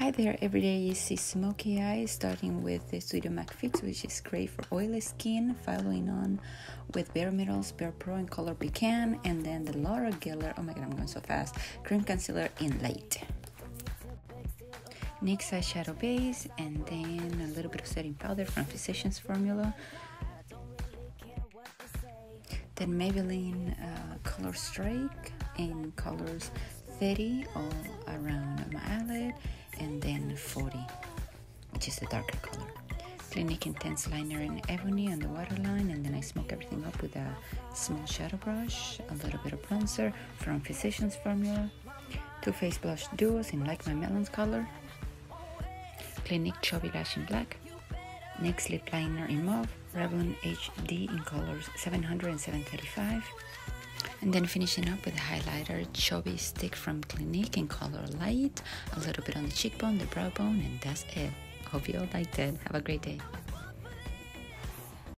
Hi there, everyday easy smoky eyes, starting with the Studio Mac Fix, which is great for oily skin, following on with Bare Minerals, Bare Pro in color pecan, and then the Laura Geller, oh my god, I'm going so fast, cream concealer in light. NYX eyeshadow base, and then a little bit of setting powder from Physicians Formula. Then Maybelline uh, Color Strike in colors 30 all around my eyelid and then 40 which is the darker color. Clinique Intense Liner in Ebony on the waterline and then I smoke everything up with a small shadow brush a little bit of bronzer from Physicians Formula Too Faced Blush Duos in Like My Melons color Clinique Chubby Lash in black NYX Lip Liner in mauve Revlon HD in colors 700 and 735 and then finishing up with a highlighter chubby stick from Clinique in color light, a little bit on the cheekbone, the brow bone, and that's it. Hope you all liked it. Have a great day.